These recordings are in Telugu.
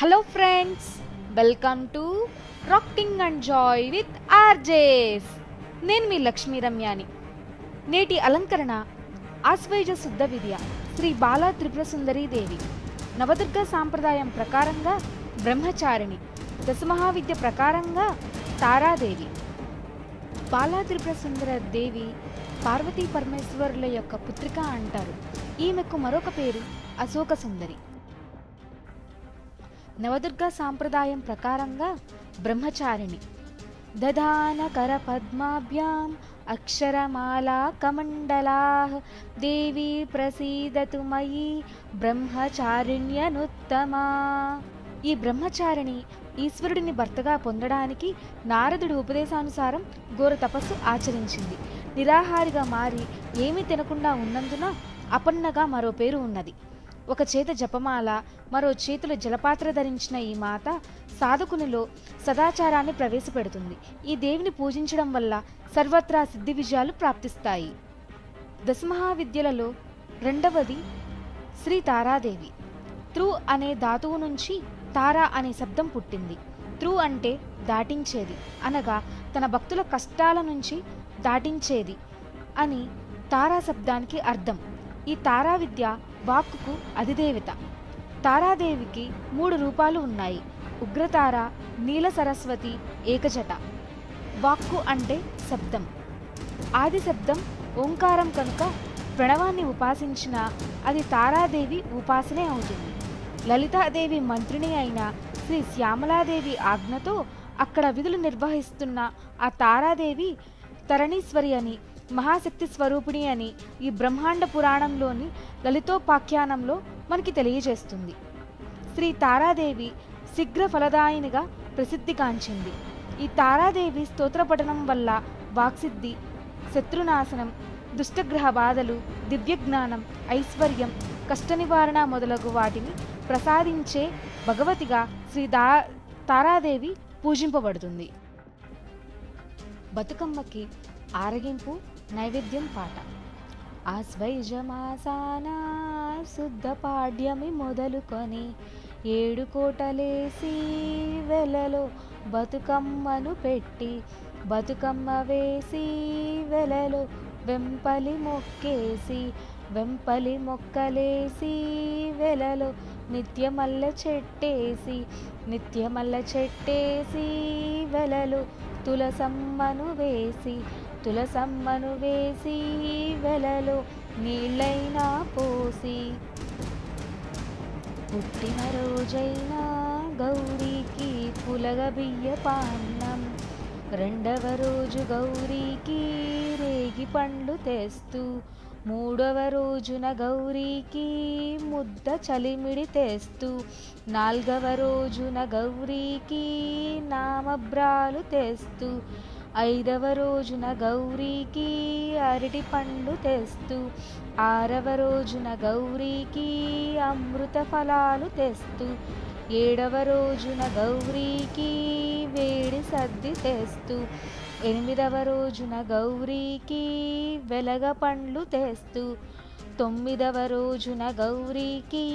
Hello friends welcome to rocking and joy with RJs నేను మీ లక్ష్మీ రమ్యాని. నేటి అలంకరణ ఆశ్వైజ శుద్ధ విద్య శ్రీ బాలా త్రిపుర సుందరీ దేవి. నవదుర్గ సాంప్రదాయం ప్రకారంగా బ్రహ్మచారిణి దశమహావిద్య ప్రకారంగా తారాదేవి. బాలా త్రిపుర సుందర దేవి పార్వతీ పరమేశ్వరుల యొక్క పుత్రిక అంటారు. ఈమెకు మరొక పేరు అశోక సుందరి. నవదుర్గ సాంప్రదాయం ప్రకారంగా బ్రహ్మచారిణి. దదానకర పద్మాభ్యాం అక్షరమాలా కమండలా దేవి ప్రసీదతు మయి బ్రహ్మచారిణ్యనుత్తమా. ఈ బ్రహ్మచారిణి ఈశ్వరుడిని భర్తగా పొందడానికి నారదుడి ఉపదేశానుసారం ఘోర తపస్సు ఆచరించింది. నిరాహారిగా మారి ఏమీ తినకుండా ఉన్నందున అపన్నగా మరో పేరు ఉన్నది. ఒక చేత జపమాల మరో చేతులు జలపాత్ర ధరించిన ఈ మాత సాధకునిలో సదాచారాన్ని ప్రవేశపెడుతుంది. ఈ దేవిని పూజించడం వల్ల సర్వత్రా సిద్ధి విజయాలు ప్రాప్తిస్తాయి. దశమహావిద్యలలో రెండవది శ్రీ తారాదేవి. త్రు అనే ధాతువు నుంచి తారా అనే శబ్దం పుట్టింది. త్రు అంటే దాటించేది అనగా తన భక్తుల కష్టాల నుంచి దాటించేది అని తారా శబ్దానికి అర్థం. ఈ తారా విద్య వాక్కుకు అధిదేవత. తారాదేవికి మూడు రూపాలు ఉన్నాయి. ఉగ్రతార నీల సరస్వతి ఏకజట. వాక్కు అంటే శబ్దం. ఆది శబ్దం ఓంకారం కనుక ప్రణవాన్ని ఉపాసించిన అది తారాదేవి ఉపాసనే అవుతుంది. లలితాదేవి మంత్రిని అయిన శ్రీ శ్యామలాదేవి ఆజ్ఞతో అక్కడ విధులు నిర్వహిస్తున్న ఆ తారాదేవి తరణీశ్వరి అని మహాశక్తి స్వరూపిణి అని ఈ బ్రహ్మాండ పురాణంలోని లలితోపాఖ్యానంలో మనకి తెలియజేస్తుంది. శ్రీ తారాదేవి శీఘ్ర ఫలదాయినిగా ప్రసిద్ధిగాంచింది ఈ తారాదేవి స్తోత్ర పఠనం వల్ల వాక్సిద్ధి శత్రునాశనం దుష్టగ్రహ బాధలు దివ్యజ్ఞానం ఐశ్వర్యం కష్ట నివారణ మొదలగు వాటిని ప్రసాదించే భగవతిగా శ్రీ దా తారాదేవి పూజింపబడుతుంది. బతుకమ్మకి ఆరగింపు నైవేద్యం పాట. ఆశ్వైజమాసాన శుద్ధ పాడ్యమి మొదలుకొని ఏడు కోటలేసి వెలలో బతుకమ్మను పెట్టి బతుకమ్మ వేసి వెలలో వెంపలి మొక్కేసి వెంపలి మొక్కలేసి వెలలో నిత్యమల్ల చెట్టేసి నిత్యమల్ల చెట్టేసి వెలలో తులసమ్మను వేసి తులసమ్మను వేసి వెలలో నీళ్ళైనా పోసి పుట్టిన రోజైనా గౌరీకి పులగ బియ్య పాన్నం. రెండవ రోజు గౌరీకి రేగి పండ్లు తెస్తూ మూడవ రోజున గౌరీకి ముద్ద చలిమిడి తెస్తూ నాల్గవ రోజున గౌరీకి నామబ్రాలు తెస్తూ ఐదవ రోజున గౌరీకి అరటి పండు తెస్తూ ఆరవ రోజున గౌరీకి అమృత ఫలాలు తెస్తూ ఏడవ రోజున గౌరీకి వేడి సర్ది తెస్తూ ఎనిమిదవ రోజున గౌరీకి వెలగ పండ్లు తెస్తూ తొమ్మిదవ రోజున గౌరీకి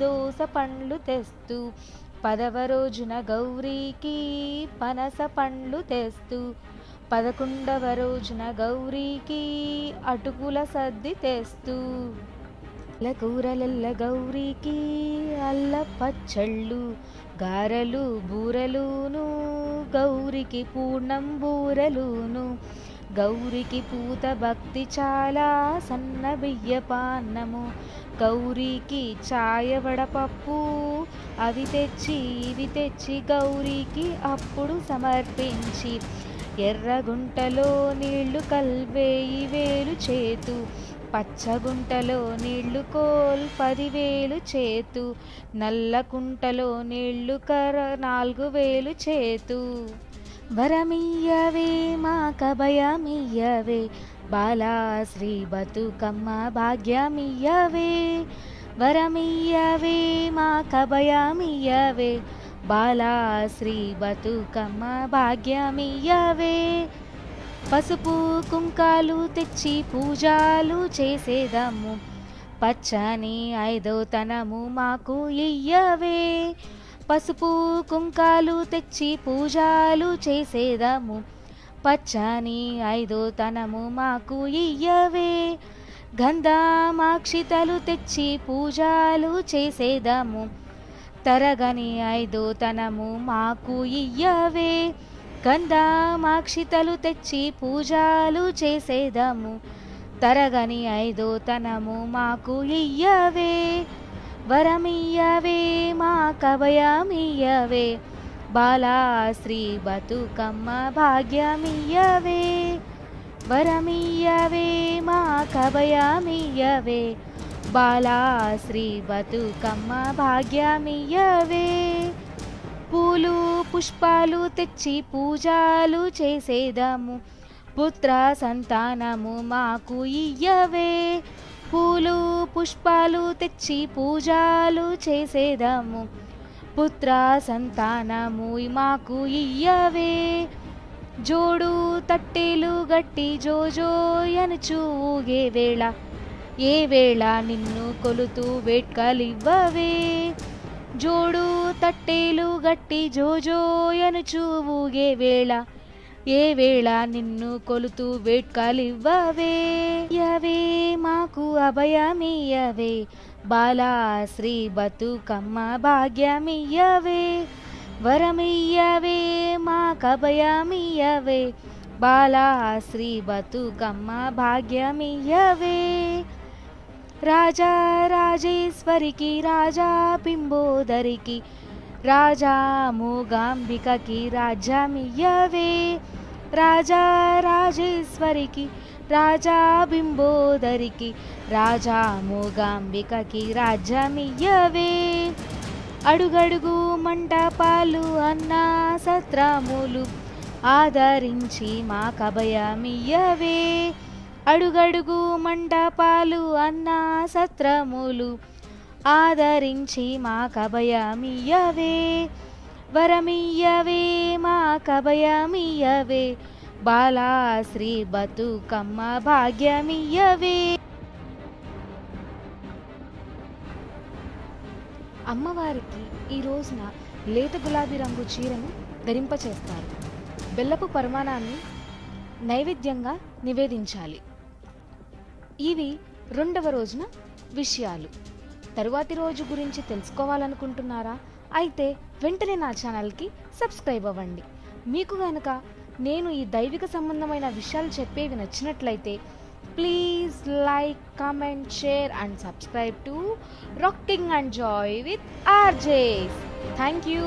దోస పండ్లు తెస్తూ పదవ రోజున గౌరీకి పనస పండ్లు తెస్తూ పదకొండవ రోజున గౌరీకి అటుకుల సద్ది తెస్తూ. కూరలల్ల గౌరీకి అల్ల పచ్చళ్ళు గారెలు బూరెలును గౌరికి పూర్ణం బూరెలును గౌరికి పూత భక్తి చాలా సన్న బియ్య పాన్నము. గౌరీకి చాయ వడపప్పు అవి తెచ్చి ఇవి తెచ్చి గౌరీకి అప్పుడు సమర్పించి ఎర్రగుంటలో నీళ్ళు కల్వేయి వేలు చేతు. పచ్చగుంటలో నీళ్ళు కోల్ పదివేలు చేతు. నల్లకుంటలో నీళ్ళు కర నాలుగు వేలు చేతు. వరమియ్యవే మా కభయమియ్యవే బాలా శ్రీ బతుకమ్మ భాగ్యమియ్యవే. వరమియ్యవే మా కభయమియ్యవే బాలా శ్రీ బతుకమ్మ భాగ్యమియ్యవే. పసుపు కుంకాలు తెచ్చి పూజాలు చేసేదము పచ్చని ఐదో తనము మాకు ఇయ్యవే. పసుపు కుంకాలు తెచ్చి పూజాలు చేసేదాము. పచ్చని ఐదో తనము మాకు ఇయ్యవే. గంధమాక్షితలు తెచ్చి పూజాలు చేసేదాము. తరగని ఐదో తనము మాకు ఇయ్యవే. గంధమాక్షితలు తెచ్చి పూజాలు చేసేదాము. తరగని ఐదో తనము మాకు ఇయ్యవే. వరమియ్యవే మా కవయమియ్యవే. బాలాశ్రీ బతుకమ్మ భాగ్యమియ్యవే. వరమియ్యవే మా కవయమియ్యవే. బాలాశ్రీ బతుకమ్మ భాగ్యమియ్యవే. పూలు పుష్పాలు తెచ్చి పూజాలు చేసేదము. పుత్ర సంతానము మాకు ఇయ్యవే. పూలు పుష్పాలు తెచ్చి పూజాలు చేసేదాము. పుత్ర సంతానము మాకు ఇయ్యవే. జోడు తట్టేలు గట్టి జోజో ఊగే వేళ. ఏ వేళ నిన్ను కొలుతూ వేట్కలివ్వవే. జోడు తట్టేలు గట్టి జోజో చూవుగే వేళ. ఏ వేళ నిన్ను కొలుతూ వేట్కాలివ్వవే? యవే మాకు అభయమియవే బాలా శ్రీ బతుకమ్మ భాగ్యమియవే వరమియ్యవే మా కభయమియ్యవే బాలా శ్రీ బతుకమ్మ భాగ్యమియవే రాజా రాజేశ్వరికి రాజా పింబోదరికి రాజా మూగాంబికకి రాజ్యమియ్యవే. రాజా రాజేశ్వరికి రాజా బింబోదరికి రాజా మూగాంబికకి రాజ్యమియ్యవే. అడుగడుగు మంటపాలు అన్నా సత్రములు ఆదరించి మా కభయమియ్యవే. అడుగడుగు మంటపాలు అన్నా సత్రములు ఆదరించి మా కభయమియ్యవే వరమియ్యవే మా కభయమియ్యవే బాలాశ్రీ బతుకమ్మ భాగ్యమియ్యవే. అమ్మవారికి ఈ రోజున లేత గులాబీ రంగు చీరను ధరింపచేస్తారు. బెల్లపు పరిమాణాన్ని నైవేద్యంగా నివేదించాలి. ఇవి రెండవ రోజున విషయాలు. తరువాతి రోజు గురించి తెలుసుకోవాలనుకుంటున్నారా? అయితే వెంటనే నా ఛానల్కి సబ్స్క్రైబ్ అవ్వండి. మీకు గనక నేను ఈ దైవిక సంబంధమైన విషయాలు చెప్పేవి నచ్చినట్లయితే please like comment share and subscribe to rocking and joy with RJs. Thank you.